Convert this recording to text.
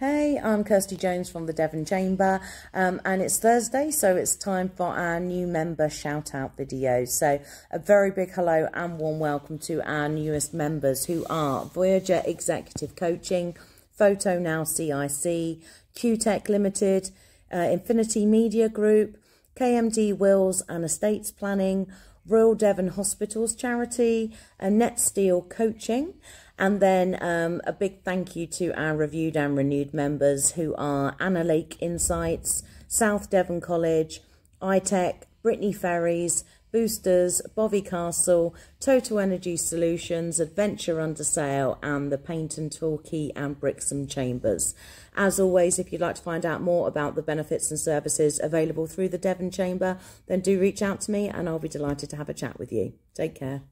Hey, I'm Kirsty Jones from the Devon Chamber, um, and it's Thursday, so it's time for our new member shout out video. So, a very big hello and warm welcome to our newest members who are Voyager Executive Coaching, Photo Now CIC, Q Tech Limited, uh, Infinity Media Group, KMD Wills and Estates Planning, Royal Devon Hospitals Charity, and Net Steel Coaching. And then um, a big thank you to our reviewed and renewed members who are Anna Lake Insights, South Devon College, iTech, Brittany Ferries, Boosters, Bovey Castle, Total Energy Solutions, Adventure Under Sail, and the Paignton Torquay and Brixham Chambers. As always, if you'd like to find out more about the benefits and services available through the Devon Chamber, then do reach out to me and I'll be delighted to have a chat with you. Take care.